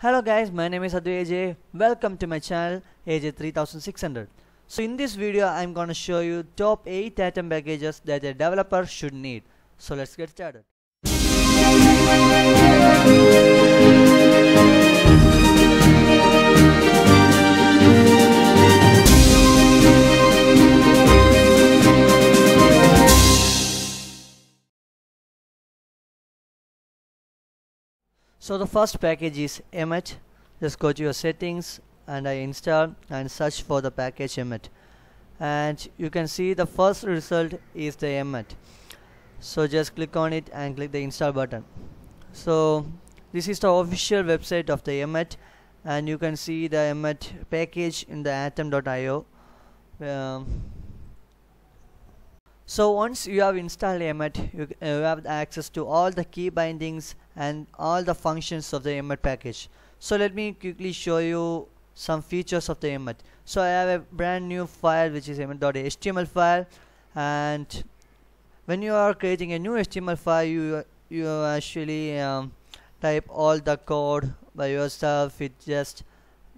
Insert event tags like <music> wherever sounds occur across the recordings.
Hello guys, my name is Adu AJ. Welcome to my channel AJ3600. So in this video, I'm gonna show you top 8 Atom packages that a developer should need. So let's get started. So the first package is Emmet. Just go to your settings and I install and search for the package Emmet. And you can see the first result is the Emmet. So just click on it and click the install button. So this is the official website of the Emmet and you can see the Emmet package in the atom.io. Um, so once you have installed Emmet, you, uh, you have access to all the key bindings and all the functions of the Emmet package. So let me quickly show you some features of the Emmet. So I have a brand new file which is emmet.html file and when you are creating a new HTML file you you actually um, type all the code by yourself it just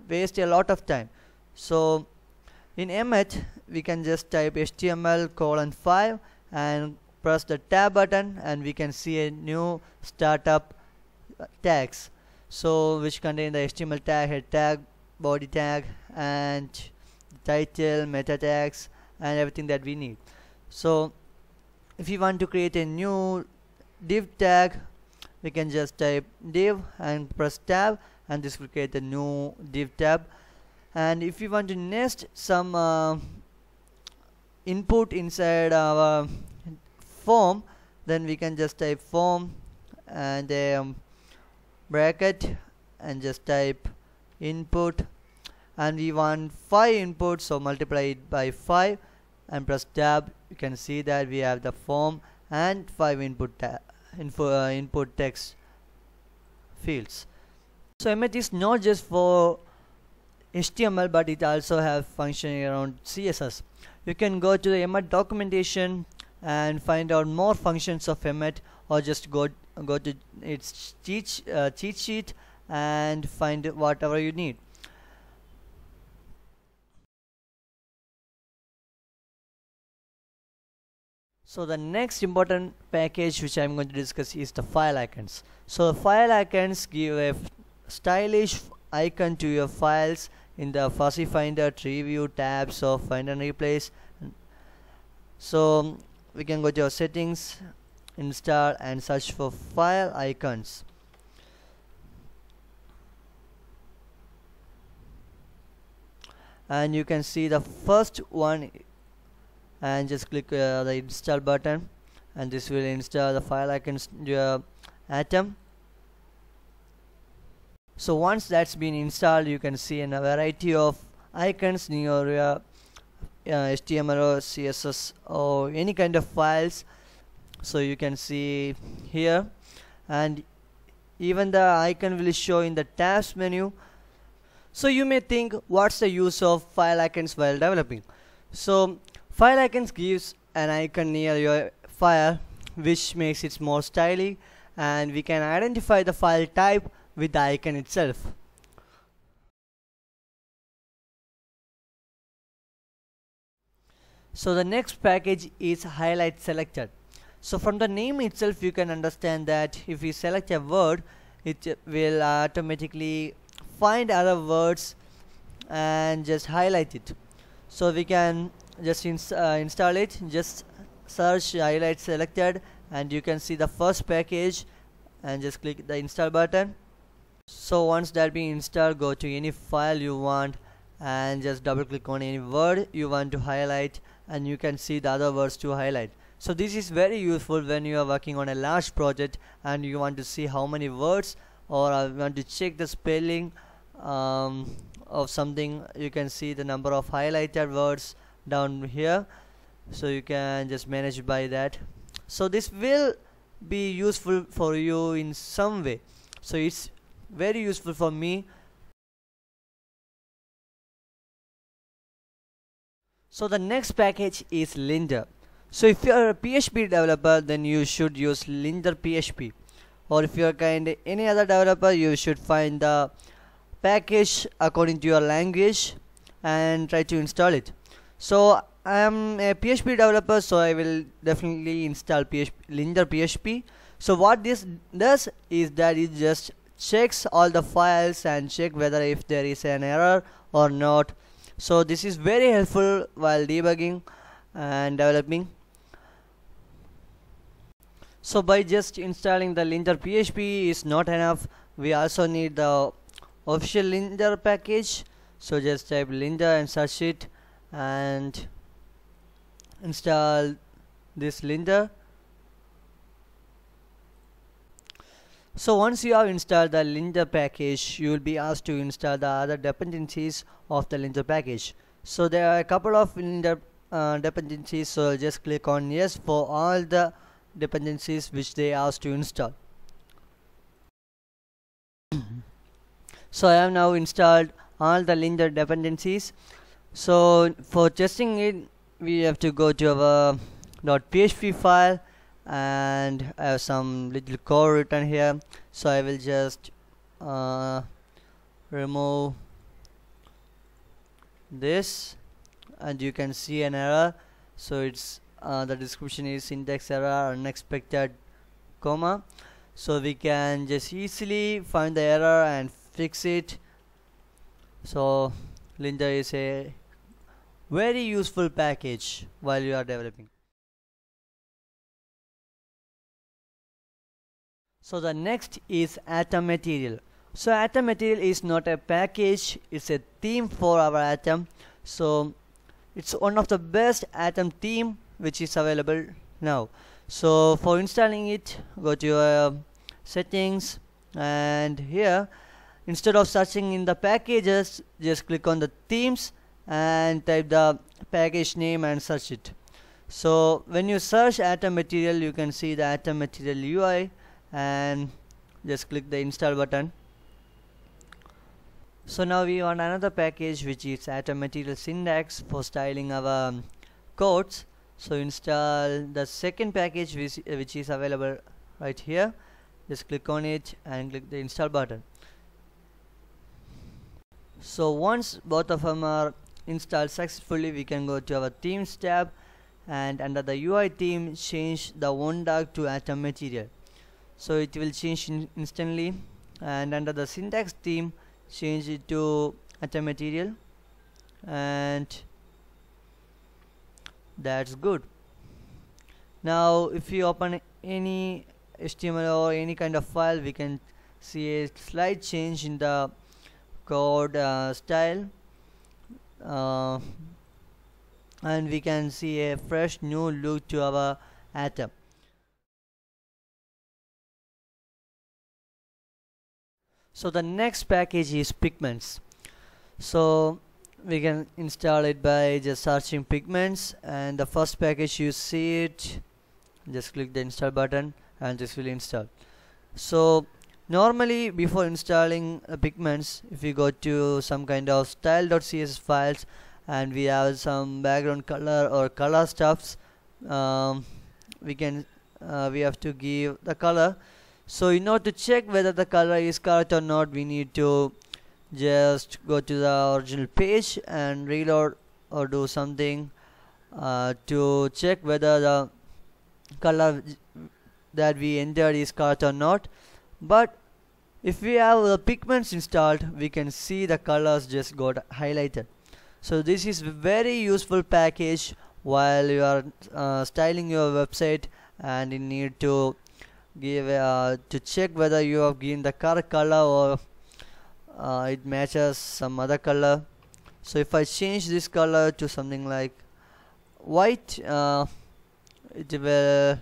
waste a lot of time so in Emmet we can just type HTML colon 5 and press the tab button and we can see a new startup tags. So which contain the HTML tag head tag body tag and title meta tags and everything that we need. So if you want to create a new div tag we can just type div and press tab and this will create a new div tab. And if you want to nest some uh, input inside our form then we can just type form and um, bracket and just type input. And we want 5 inputs so multiply it by 5 and press tab. You can see that we have the form and 5 input info, uh, input text fields. So Emmet is not just for HTML but it also have function around CSS you can go to the Emmet documentation and find out more functions of Emmet or just go go to its cheat, uh, cheat sheet and find whatever you need So the next important package which I'm going to discuss is the file icons. So the file icons give a stylish icon to your files in the fuzzy finder tree view tabs of find and replace. So we can go to our settings, install and search for file icons. And you can see the first one and just click uh, the install button and this will install the file icons your atom so once that's been installed you can see in a variety of icons in your uh, HTML or CSS or any kind of files. So you can see here. And even the icon will show in the tabs menu. So you may think what's the use of file icons while developing? So File icons gives an icon near your file which makes it more stylish and we can identify the file type with the icon itself. So the next package is highlight selected. So from the name itself you can understand that if you select a word it will automatically find other words and just highlight it. So we can just ins uh, install it just search highlight selected and you can see the first package and just click the install button so once that be installed go to any file you want and just double click on any word you want to highlight and you can see the other words to highlight. So this is very useful when you are working on a large project and you want to see how many words or uh, want to check the spelling um, of something you can see the number of highlighted words down here. So you can just manage by that. So this will be useful for you in some way. So it's very useful for me. So the next package is Linter. So if you are a PHP developer then you should use Linter PHP or if you're kind any other developer you should find the package according to your language and try to install it. So I am a PHP developer so I will definitely install PHP, Linter PHP so what this does is that it just checks all the files and check whether if there is an error or not. So this is very helpful while debugging and developing. So by just installing the Linter PHP is not enough. We also need the official Linter package. So just type Linter and search it and install this Lintr So once you have installed the linter package, you will be asked to install the other dependencies of the linter package. So there are a couple of Linter uh, dependencies, so just click on yes for all the dependencies which they asked to install. <clears throat> so I have now installed all the linter dependencies. So for testing it, we have to go to our .php file and I have some little code written here. So I will just uh, remove this. And you can see an error. So it's uh, the description is syntax error unexpected comma. So we can just easily find the error and fix it. So Linter is a very useful package while you are developing So the next is atom material. So atom material is not a package, it's a theme for our atom. So it's one of the best atom theme which is available now. So for installing it, go to your settings and here instead of searching in the packages, just click on the themes and type the package name and search it. So when you search atom material, you can see the atom material UI and just click the install button. So now we want another package which is atom material syntax for styling our um, codes so install the second package which, which is available right here. Just click on it and click the install button. So once both of them are installed successfully we can go to our themes tab and under the UI theme change the one dark to atom material so it will change in instantly. And under the syntax theme change it to atom material. And that's good. Now if you open any HTML or any kind of file we can see a slight change in the code uh, style. Uh, and we can see a fresh new look to our atom so the next package is pigments. So we can install it by just searching pigments and the first package you see it just click the install button and this will install. So normally before installing uh, pigments if you go to some kind of style.css files and we have some background color or color stuffs um, we can uh, we have to give the color so in order to check whether the color is correct or not we need to just go to the original page and reload or do something uh, to check whether the color that we entered is correct or not. But if we have the pigments installed we can see the colors just got highlighted. So this is very useful package while you are uh, styling your website and you need to give uh, to check whether you have given the correct color or uh, it matches some other color. So if I change this color to something like white uh, it will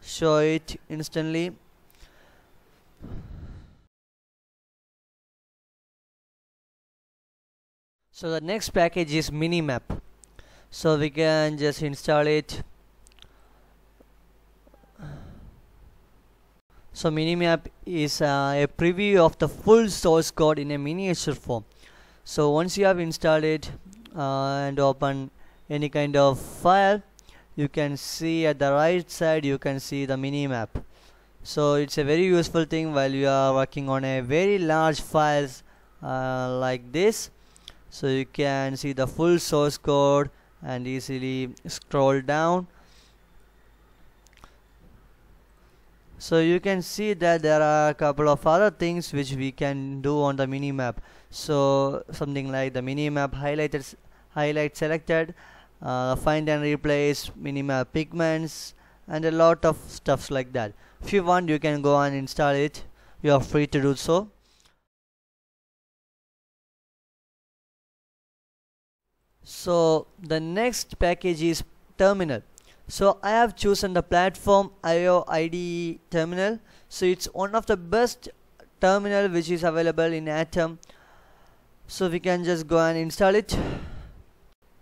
show it instantly. So the next package is minimap. So we can just install it So Minimap is uh, a preview of the full source code in a miniature form. So once you have installed it uh, and open any kind of file, you can see at the right side you can see the minimap. so it's a very useful thing while you are working on a very large files uh, like this so you can see the full source code and easily scroll down so you can see that there are a couple of other things which we can do on the minimap. So something like the minimap highlighted highlight selected uh, find and replace minimap pigments and a lot of stuffs like that. If you want you can go and install it. You are free to do so. So the next package is terminal so I have chosen the platform IO IDE terminal. So it's one of the best terminal which is available in Atom. So we can just go and install it.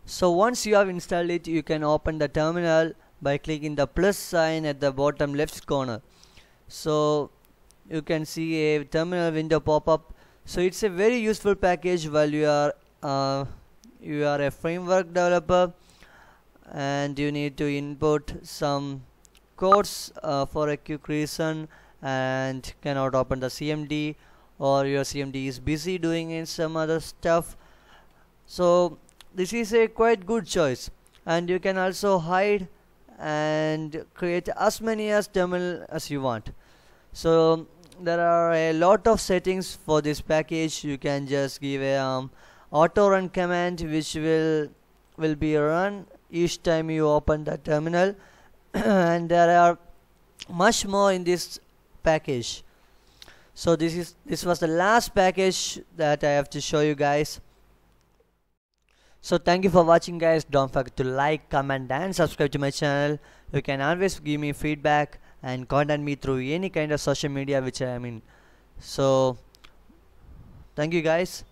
So once you have installed it you can open the terminal by clicking the plus sign at the bottom left corner. So you can see a terminal window pop up. So it's a very useful package while you are uh, you are a framework developer and you need to input some codes uh, for a quick reason and cannot open the CMD or your CMD is busy doing in some other stuff. So this is a quite good choice. And you can also hide and create as many as terminal as you want. So there are a lot of settings for this package. You can just give a um, auto run command which will will be run each time you open the terminal <clears throat> and there are much more in this package. So this is this was the last package that I have to show you guys. So thank you for watching guys. Don't forget to like comment and subscribe to my channel. You can always give me feedback and contact me through any kind of social media which I am in. So thank you guys